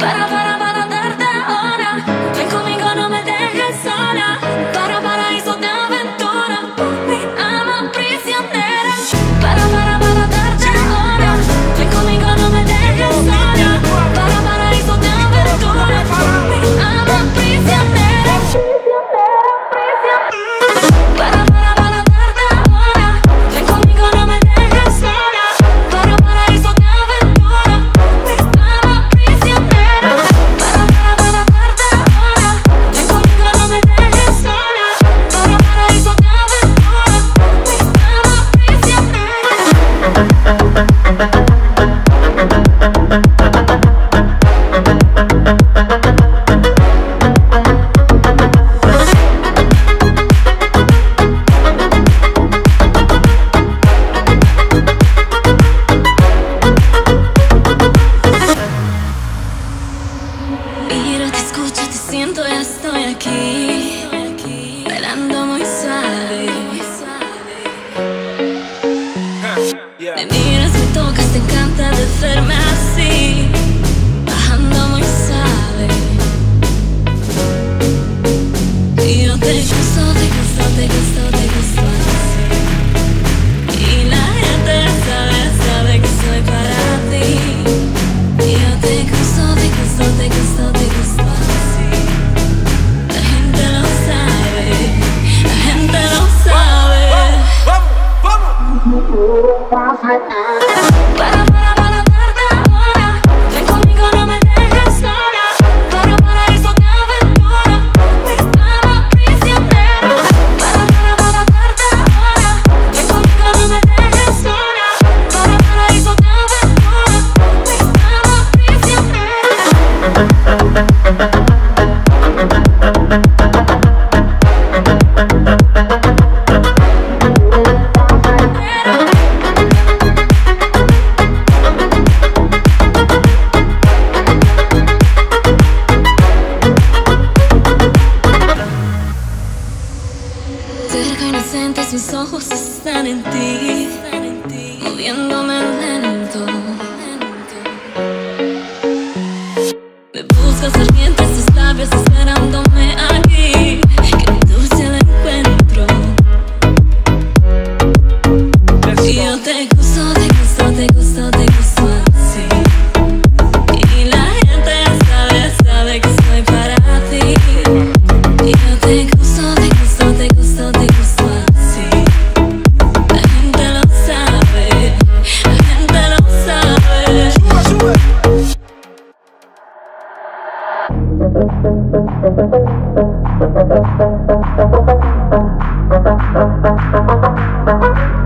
but I'm Y yo te gusto, te gusto, te gusto, te gusto así Y la gente sabe, sabe que soy para ti. Y yo te gusto, te gusto, te gusto, te gusto así La gente lo sabe, la gente lo sabe. Vamos, vamos, vamos. Mis ojos están en ti, moviéndome lento. Me buscas ardientes tus labios esperando Thank you.